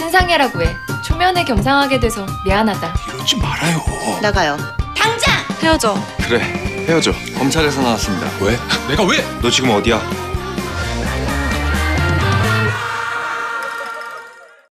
신상해라고 해. 초면에 겸상하게 돼서 미안하다. 이러지 말아요. 나가요. 당장 헤어져. 그래 헤어져 검찰에서 나왔습니다 왜? 내가 왜? 너 지금 어디야?